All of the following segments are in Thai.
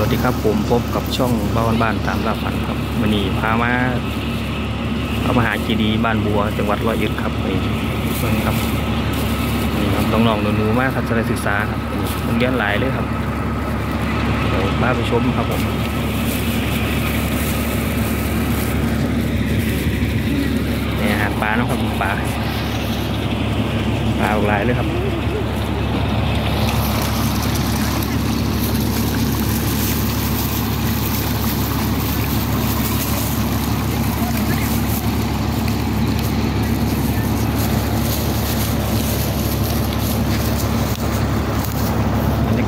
วัสดีครับผมพบกับช่องบ้านบ้านตามล่าฝันครับวันนี้พามาพระมหากีดีบ้านบัวจังหวัดร้อยเอ็ดครับนี่เบิ่ครับนี่ครับน้องๆหนูๆมากครับจะได้ศึกษาครับนี่โรงเรียนหลายเลยครับเดี๋ยวมาไปชมครับผมนี่อาหารปลาเนาะครับปลาปลาหลายเลยครับ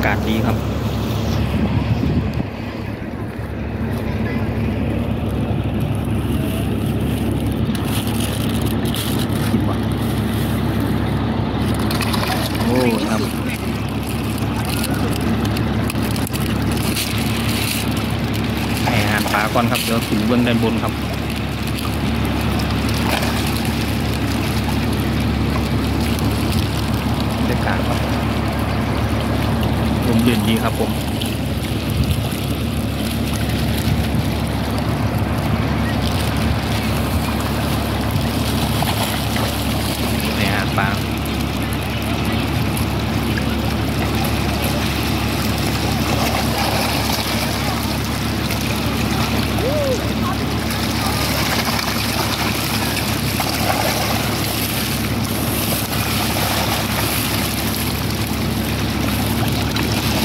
ากาศดีครับ โอ้ครับให้อาหารปลาก่อนครับ เดี๋ยวถึงเบื้องด้านบนครับ ผมเรียนดีครับผมเนี่ยปลา